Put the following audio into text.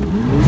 Mm-hmm.